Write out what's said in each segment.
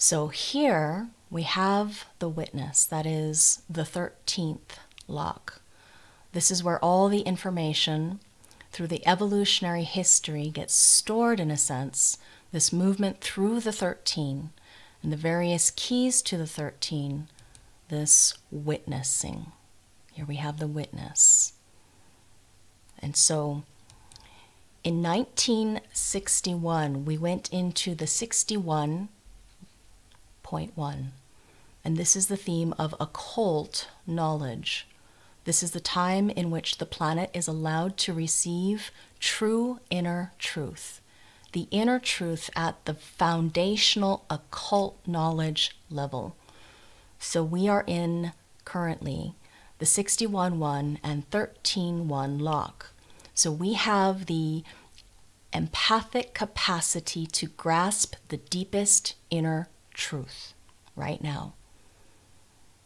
So here we have the witness, that is the 13th lock. This is where all the information through the evolutionary history gets stored in a sense, this movement through the 13 and the various keys to the 13, this witnessing. Here we have the witness. And so in 1961, we went into the 61.1, and this is the theme of occult knowledge. This is the time in which the planet is allowed to receive true inner truth, the inner truth at the foundational occult knowledge level. So we are in currently the 61 1 and 13.1 lock. So we have the empathic capacity to grasp the deepest inner truth right now.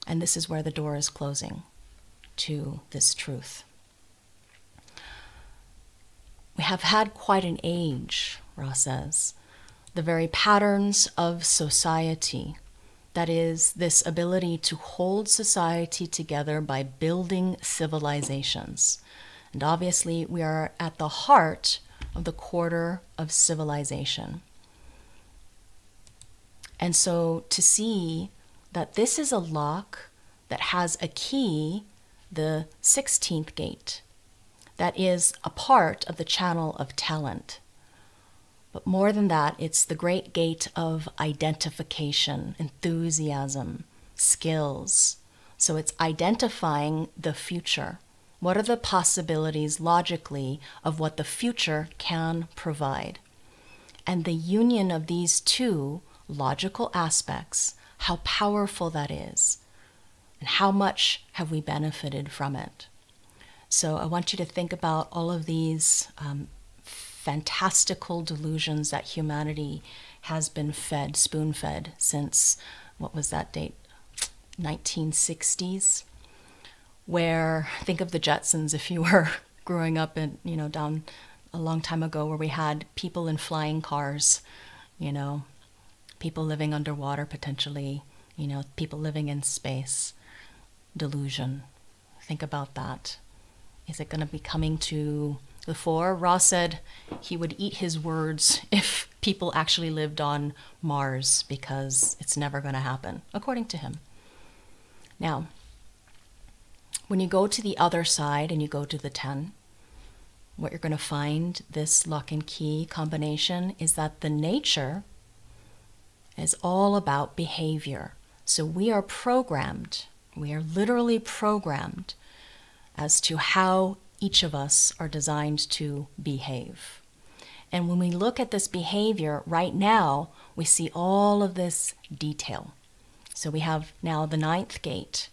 And this is where the door is closing to this truth. We have had quite an age, Ra says. The very patterns of society, that is, this ability to hold society together by building civilizations. And obviously, we are at the heart of the quarter of civilization. And so to see that this is a lock that has a key, the 16th gate, that is a part of the channel of talent. But more than that, it's the great gate of identification, enthusiasm, skills. So it's identifying the future. What are the possibilities logically of what the future can provide? And the union of these two logical aspects, how powerful that is, and how much have we benefited from it. So I want you to think about all of these um, fantastical delusions that humanity has been fed, spoon fed, since what was that date? 1960s where think of the Jetsons if you were growing up in, you know, down a long time ago where we had people in flying cars, you know, people living underwater potentially, you know, people living in space. Delusion. Think about that. Is it going to be coming to the fore? Ra said he would eat his words if people actually lived on Mars because it's never going to happen, according to him. Now, when you go to the other side and you go to the 10, what you're going to find this lock and key combination is that the nature is all about behavior. So we are programmed, we are literally programmed as to how each of us are designed to behave. And when we look at this behavior right now, we see all of this detail. So we have now the ninth gate,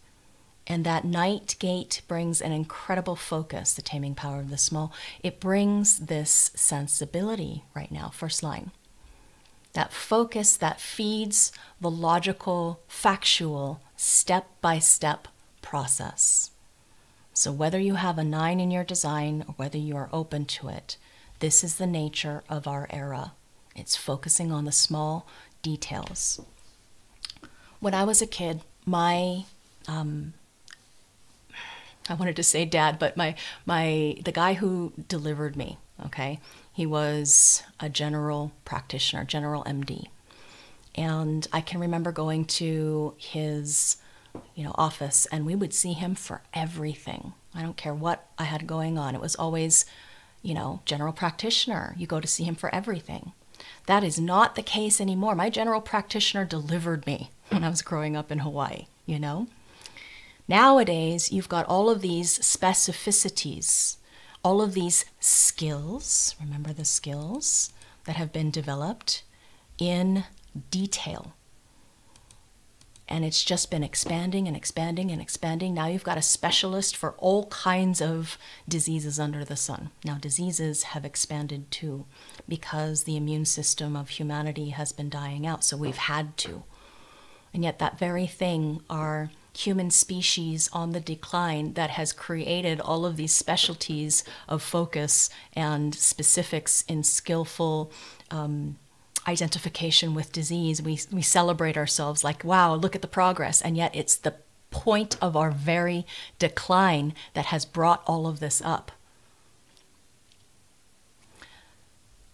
and that night gate brings an incredible focus, the taming power of the small. It brings this sensibility right now, first line. That focus that feeds the logical, factual, step by step process. So, whether you have a nine in your design or whether you are open to it, this is the nature of our era. It's focusing on the small details. When I was a kid, my um, I wanted to say dad, but my my the guy who delivered me, okay, he was a general practitioner, general MD, and I can remember going to his, you know, office, and we would see him for everything. I don't care what I had going on; it was always, you know, general practitioner. You go to see him for everything. That is not the case anymore. My general practitioner delivered me when I was growing up in Hawaii. You know Nowadays, you've got all of these specificities, all of these skills, remember the skills that have been developed in detail. And it's just been expanding and expanding and expanding. Now you've got a specialist for all kinds of diseases under the sun. Now, diseases have expanded too because the immune system of humanity has been dying out, so we've had to. And yet, that very thing, our human species on the decline that has created all of these specialties of focus and specifics in skillful um, identification with disease. We, we celebrate ourselves like, wow, look at the progress. And yet it's the point of our very decline that has brought all of this up.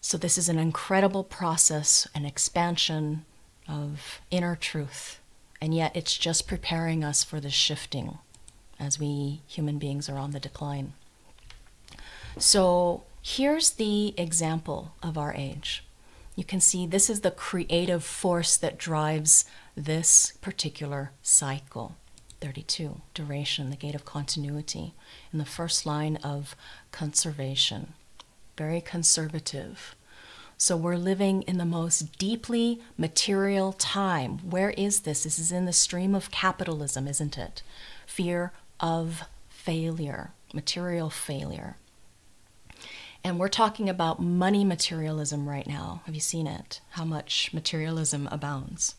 So, this is an incredible process, an expansion of inner truth. And yet, it's just preparing us for the shifting as we human beings are on the decline. So, here's the example of our age. You can see this is the creative force that drives this particular cycle. 32, duration, the gate of continuity, in the first line of conservation. Very conservative. So we're living in the most deeply material time. Where is this? This is in the stream of capitalism, isn't it? Fear of failure, material failure. And we're talking about money materialism right now. Have you seen it? How much materialism abounds.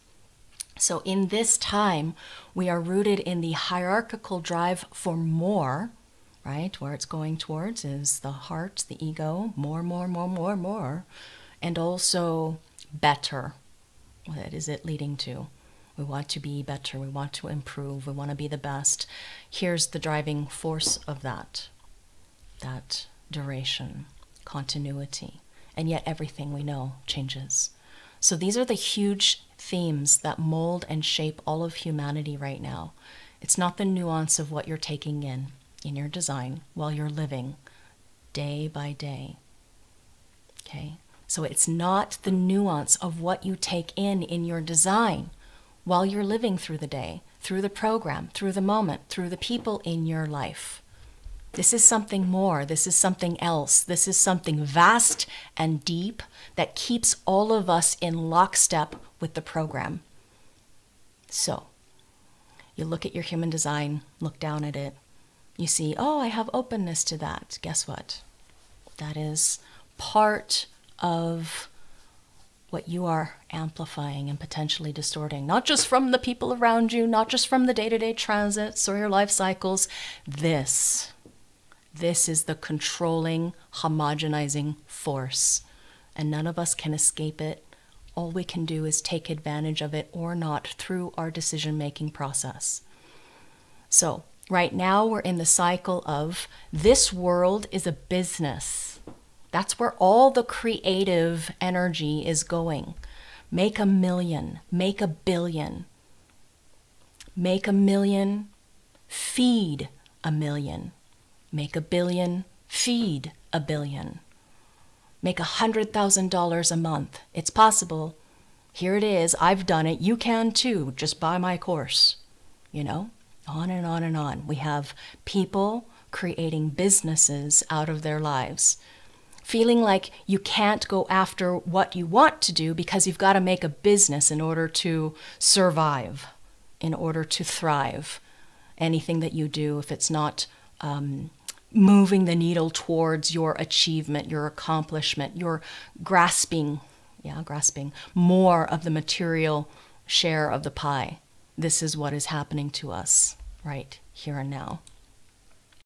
So, in this time, we are rooted in the hierarchical drive for more, right? Where it's going towards is the heart, the ego, more, more, more, more, more, and also better. What is it leading to? We want to be better. We want to improve. We want to be the best. Here's the driving force of that that duration continuity, and yet everything we know changes. So these are the huge themes that mold and shape all of humanity right now. It's not the nuance of what you're taking in in your design while you're living day by day. Okay? So it's not the nuance of what you take in in your design while you're living through the day, through the program, through the moment, through the people in your life. This is something more. This is something else. This is something vast and deep that keeps all of us in lockstep with the program. So, you look at your human design, look down at it. You see, oh, I have openness to that. Guess what? That is part of what you are amplifying and potentially distorting, not just from the people around you, not just from the day to day transits or your life cycles. This this is the controlling, homogenizing force, and none of us can escape it. All we can do is take advantage of it or not through our decision making process. So, right now we're in the cycle of this world is a business. That's where all the creative energy is going. Make a million, make a billion, make a million, feed a million. Make a billion, feed a billion. Make a $100,000 a month. It's possible. Here it is. I've done it. You can too. Just buy my course. You know, on and on and on. We have people creating businesses out of their lives feeling like you can't go after what you want to do because you've got to make a business in order to survive, in order to thrive. Anything that you do, if it's not um, moving the needle towards your achievement, your accomplishment, your grasping, yeah, grasping more of the material share of the pie. This is what is happening to us right here and now.